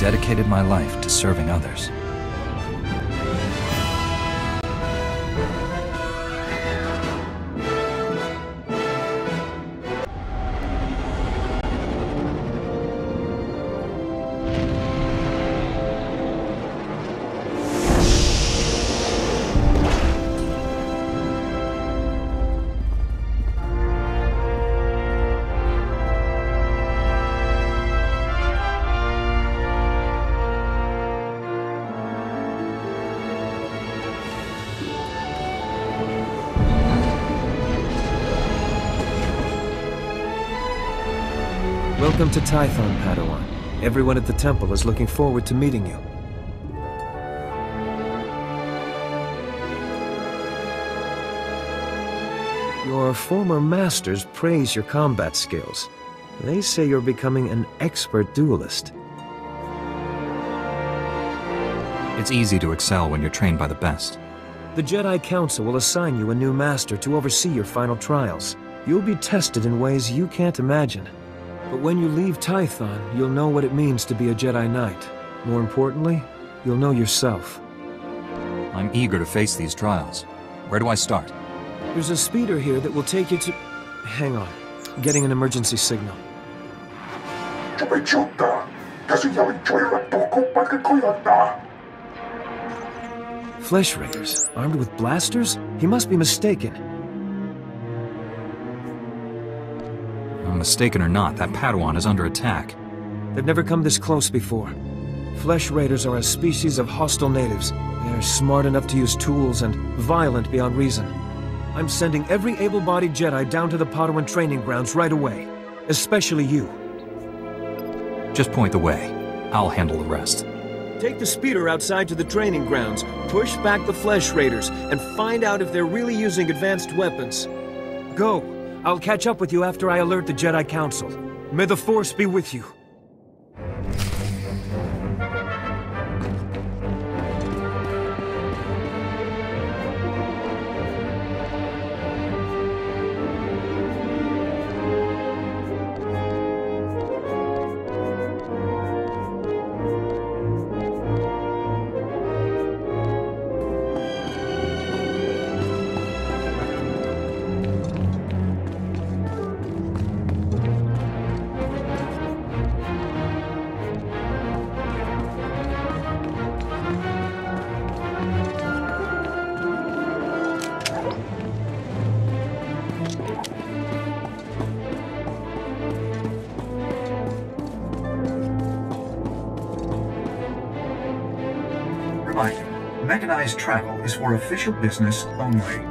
dedicated my life to serving others. Welcome to Tython, Padawan. Everyone at the temple is looking forward to meeting you. Your former masters praise your combat skills. They say you're becoming an expert duelist. It's easy to excel when you're trained by the best. The Jedi Council will assign you a new master to oversee your final trials. You'll be tested in ways you can't imagine. But when you leave Tython, you'll know what it means to be a Jedi Knight. More importantly, you'll know yourself. I'm eager to face these trials. Where do I start? There's a speeder here that will take you to... Hang on. Getting an emergency signal. Flesh Raiders? Armed with blasters? He must be mistaken. Mistaken or not, that Padawan is under attack. They've never come this close before. Flesh Raiders are a species of hostile natives. They're smart enough to use tools and violent beyond reason. I'm sending every able-bodied Jedi down to the Padawan training grounds right away. Especially you. Just point the way. I'll handle the rest. Take the speeder outside to the training grounds, push back the Flesh Raiders, and find out if they're really using advanced weapons. Go. I'll catch up with you after I alert the Jedi Council. May the Force be with you. Mechanized travel is for official business only.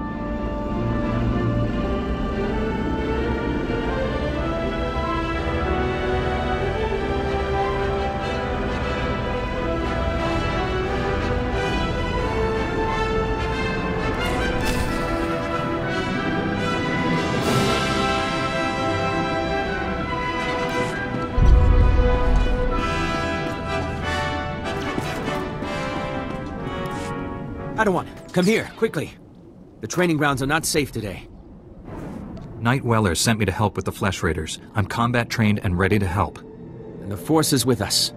Padawan, come here, quickly. The training grounds are not safe today. Knight Weller sent me to help with the Flesh Raiders. I'm combat trained and ready to help. And the Force is with us.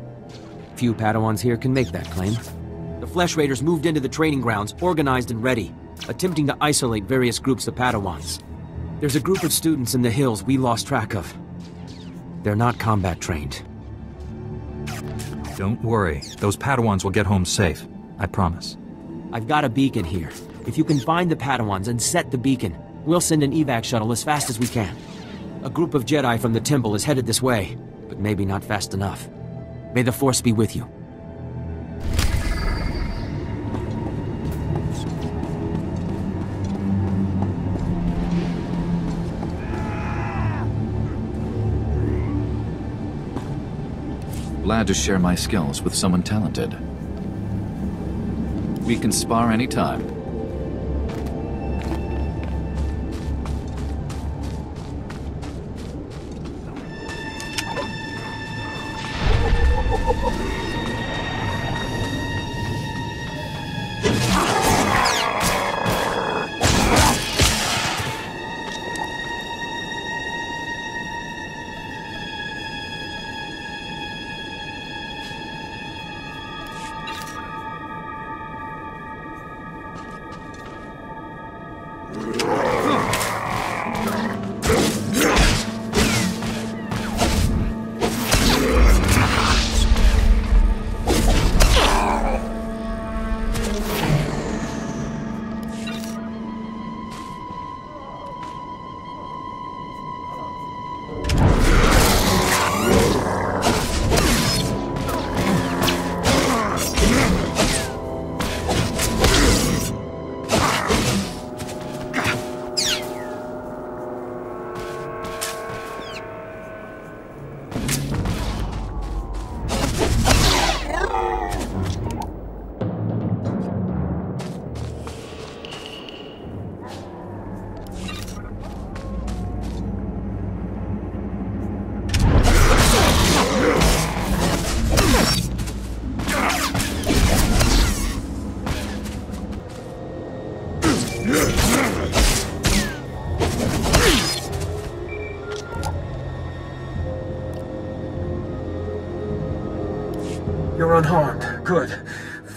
Few Padawans here can make that claim. The Flesh Raiders moved into the training grounds, organized and ready, attempting to isolate various groups of Padawans. There's a group of students in the hills we lost track of. They're not combat trained. Don't worry, those Padawans will get home safe. I promise. I've got a beacon here. If you can find the Padawans and set the beacon, we'll send an evac shuttle as fast as we can. A group of Jedi from the temple is headed this way, but maybe not fast enough. May the Force be with you. Glad to share my skills with someone talented. We can spar anytime.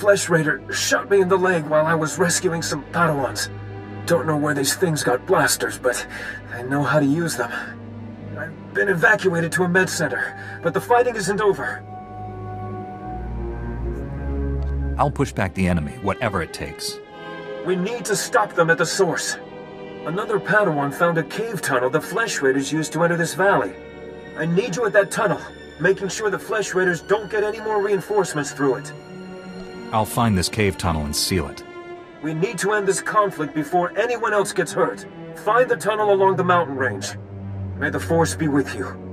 Flesh Raider shot me in the leg while I was rescuing some Padawans. Don't know where these things got blasters, but I know how to use them. I've been evacuated to a med center, but the fighting isn't over. I'll push back the enemy, whatever it takes. We need to stop them at the source. Another Padawan found a cave tunnel the Flesh Raiders used to enter this valley. I need you at that tunnel, making sure the Flesh Raiders don't get any more reinforcements through it. I'll find this cave tunnel and seal it. We need to end this conflict before anyone else gets hurt. Find the tunnel along the mountain range. May the Force be with you.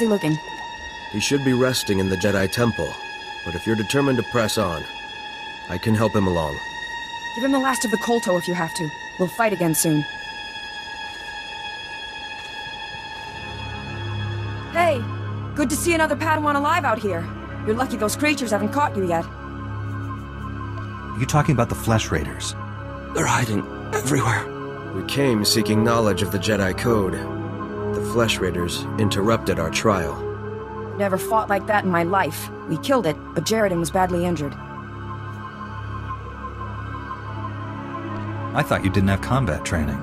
How's he looking? He should be resting in the Jedi Temple, but if you're determined to press on, I can help him along. Give him the last of the Kolto if you have to. We'll fight again soon. Hey! Good to see another Padawan alive out here. You're lucky those creatures haven't caught you yet. Are you talking about the Flesh Raiders? They're hiding everywhere. We came seeking knowledge of the Jedi Code. The Flesh Raiders interrupted our trial. Never fought like that in my life. We killed it, but Jaredin was badly injured. I thought you didn't have combat training.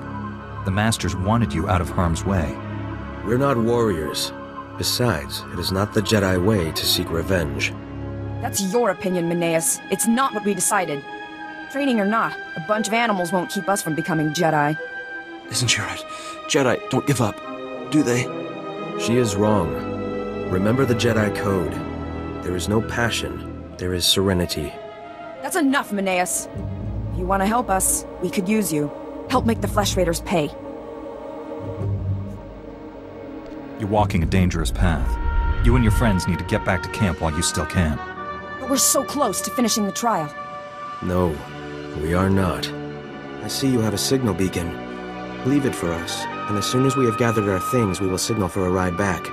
The Masters wanted you out of harm's way. We're not warriors. Besides, it is not the Jedi way to seek revenge. That's your opinion, Meneus. It's not what we decided. Training or not, a bunch of animals won't keep us from becoming Jedi. Isn't she right? Jedi don't give up, do they? She is wrong. Remember the Jedi Code. There is no passion, there is serenity. That's enough, Meneus. If you want to help us, we could use you. Help make the Flesh Raiders pay. You're walking a dangerous path. You and your friends need to get back to camp while you still can. But we're so close to finishing the trial. No, we are not. I see you have a signal beacon. Leave it for us, and as soon as we have gathered our things, we will signal for a ride back.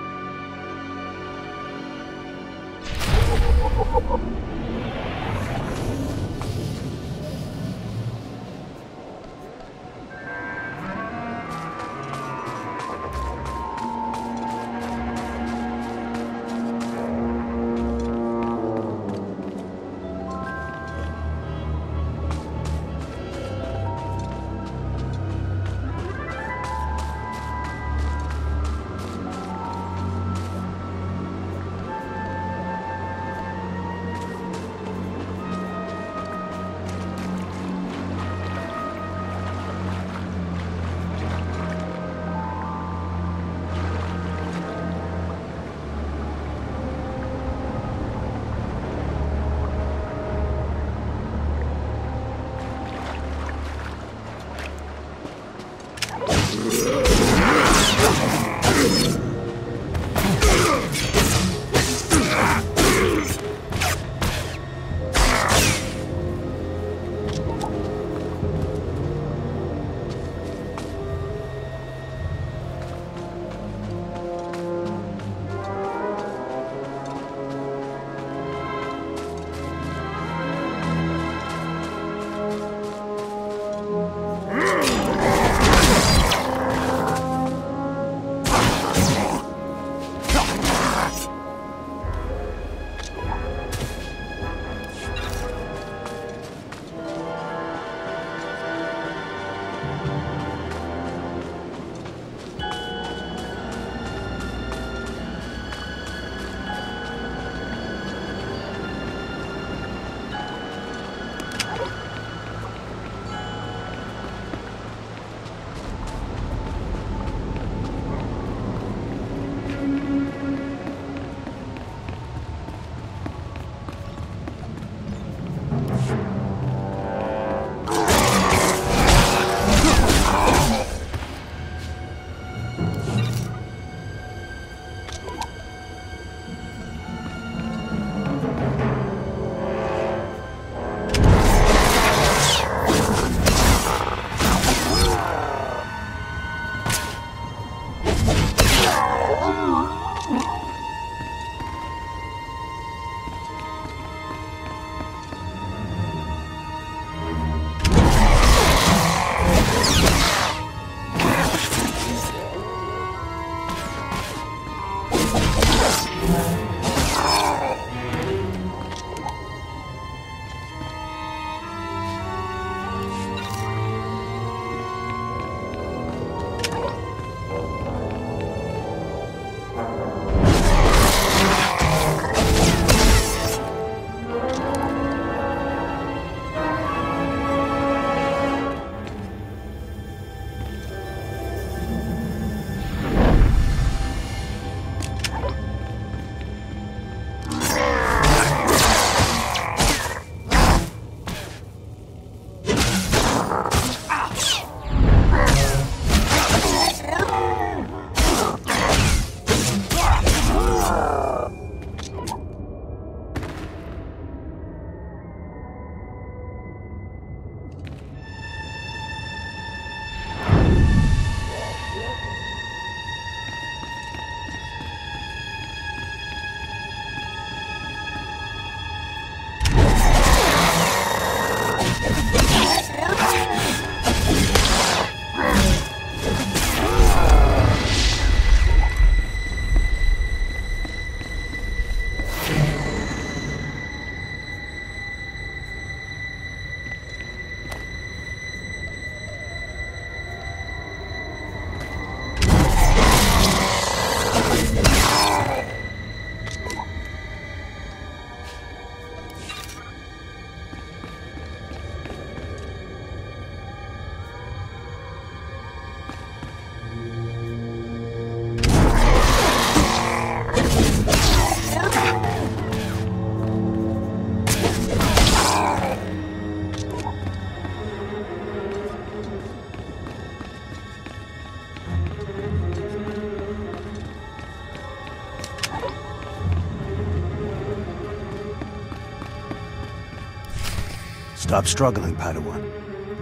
Stop struggling, Padawan.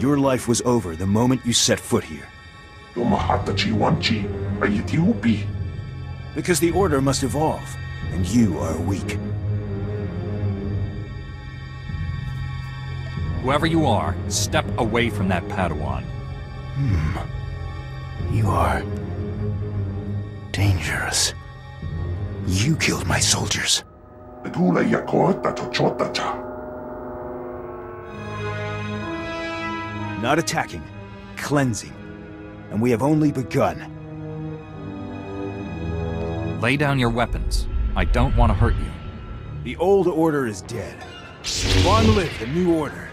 Your life was over the moment you set foot here. Because the Order must evolve, and you are weak. Whoever you are, step away from that Padawan. Hmm. You are... dangerous. You killed my soldiers. Not attacking, cleansing. And we have only begun. Lay down your weapons. I don't want to hurt you. The old order is dead. Long live the new order.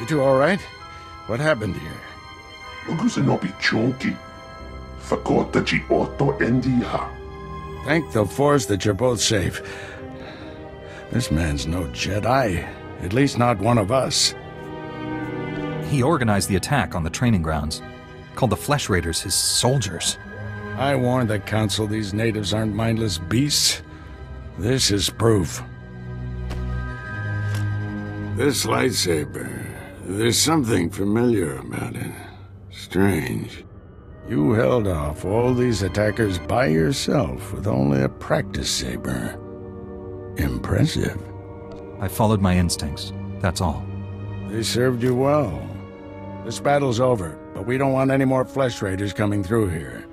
You two all right? What happened here? Thank the Force that you're both safe. This man's no Jedi. At least not one of us. He organized the attack on the training grounds. Called the Flesh Raiders his soldiers. I warned the Council these natives aren't mindless beasts. This is proof. This lightsaber, there's something familiar about it. Strange. You held off all these attackers by yourself with only a practice saber. Impressive. I followed my instincts. That's all. They served you well. This battle's over, but we don't want any more flesh raiders coming through here.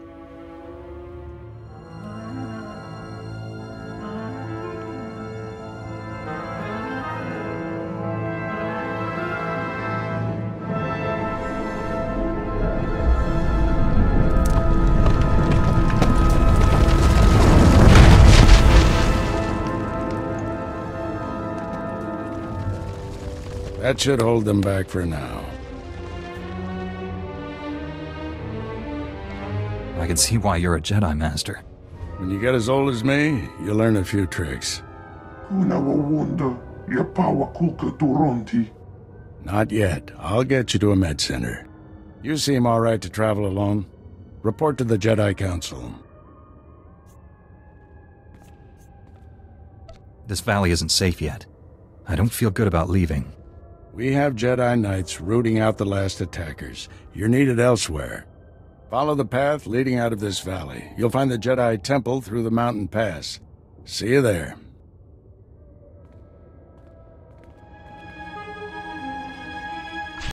That should hold them back for now. I can see why you're a Jedi Master. When you get as old as me, you learn a few tricks. Not yet. I'll get you to a med center. You seem all right to travel alone. Report to the Jedi Council. This valley isn't safe yet. I don't feel good about leaving. We have Jedi Knights rooting out the last attackers. You're needed elsewhere. Follow the path leading out of this valley. You'll find the Jedi Temple through the mountain pass. See you there.